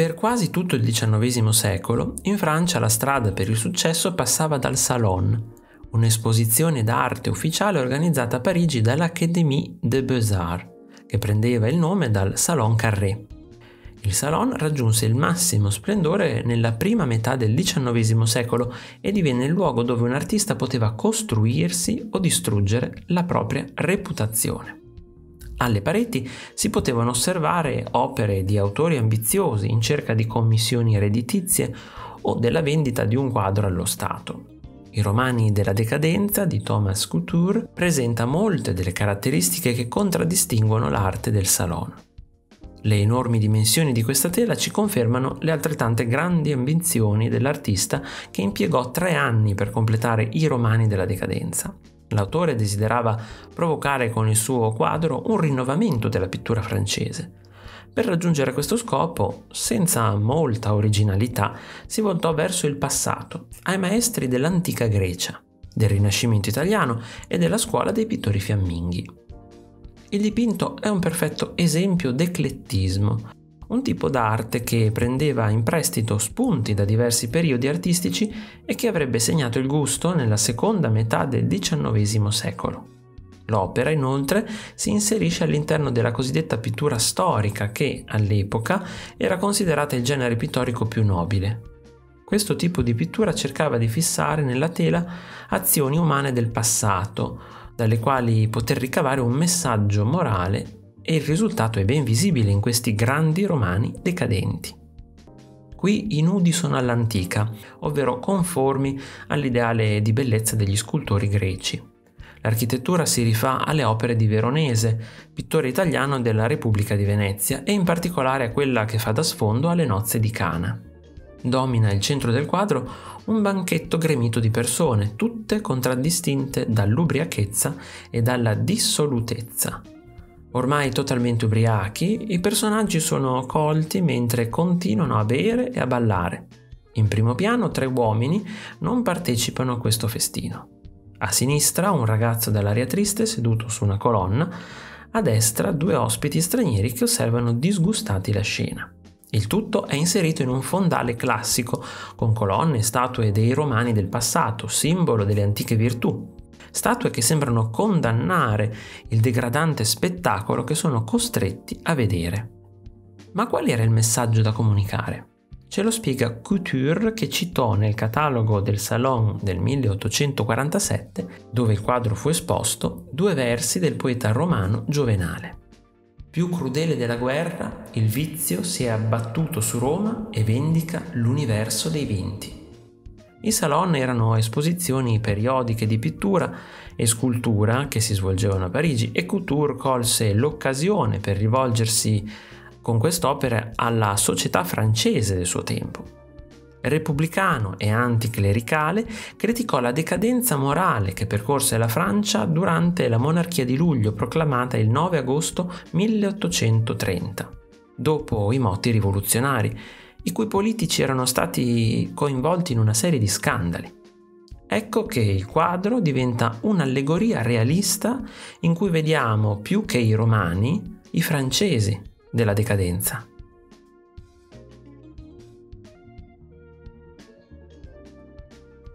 Per quasi tutto il XIX secolo, in Francia la strada per il successo passava dal Salon, un'esposizione d'arte ufficiale organizzata a Parigi dall'Académie des Beaux-Arts, che prendeva il nome dal Salon Carré. Il Salon raggiunse il massimo splendore nella prima metà del XIX secolo e divenne il luogo dove un artista poteva costruirsi o distruggere la propria reputazione. Alle pareti si potevano osservare opere di autori ambiziosi in cerca di commissioni redditizie o della vendita di un quadro allo Stato. I romani della decadenza di Thomas Couture presenta molte delle caratteristiche che contraddistinguono l'arte del Salon. Le enormi dimensioni di questa tela ci confermano le altrettante grandi ambizioni dell'artista che impiegò tre anni per completare i romani della decadenza. L'autore desiderava provocare con il suo quadro un rinnovamento della pittura francese. Per raggiungere questo scopo, senza molta originalità, si voltò verso il passato, ai maestri dell'antica Grecia, del Rinascimento italiano e della scuola dei pittori fiamminghi. Il dipinto è un perfetto esempio d'eclettismo, un tipo d'arte che prendeva in prestito spunti da diversi periodi artistici e che avrebbe segnato il gusto nella seconda metà del XIX secolo. L'opera inoltre si inserisce all'interno della cosiddetta pittura storica che all'epoca era considerata il genere pittorico più nobile. Questo tipo di pittura cercava di fissare nella tela azioni umane del passato, dalle quali poter ricavare un messaggio morale e il risultato è ben visibile in questi grandi romani decadenti. Qui i nudi sono all'antica, ovvero conformi all'ideale di bellezza degli scultori greci. L'architettura si rifà alle opere di Veronese, pittore italiano della Repubblica di Venezia, e in particolare a quella che fa da sfondo alle nozze di Cana. Domina il centro del quadro un banchetto gremito di persone, tutte contraddistinte dall'ubriachezza e dalla dissolutezza, Ormai totalmente ubriachi, i personaggi sono colti mentre continuano a bere e a ballare. In primo piano tre uomini non partecipano a questo festino. A sinistra un ragazzo dall'aria triste seduto su una colonna, a destra due ospiti stranieri che osservano disgustati la scena. Il tutto è inserito in un fondale classico, con colonne e statue dei romani del passato, simbolo delle antiche virtù, statue che sembrano condannare il degradante spettacolo che sono costretti a vedere. Ma qual era il messaggio da comunicare? Ce lo spiega Couture che citò nel catalogo del Salon del 1847, dove il quadro fu esposto, due versi del poeta romano Giovenale. Più crudele della guerra, il vizio si è abbattuto su Roma e vendica l'universo dei vinti. I salon erano esposizioni periodiche di pittura e scultura che si svolgevano a Parigi e Couture colse l'occasione per rivolgersi con quest'opera alla società francese del suo tempo. Repubblicano e anticlericale, criticò la decadenza morale che percorse la Francia durante la monarchia di luglio proclamata il 9 agosto 1830, dopo i motti rivoluzionari i cui politici erano stati coinvolti in una serie di scandali. Ecco che il quadro diventa un'allegoria realista in cui vediamo più che i romani i francesi della decadenza.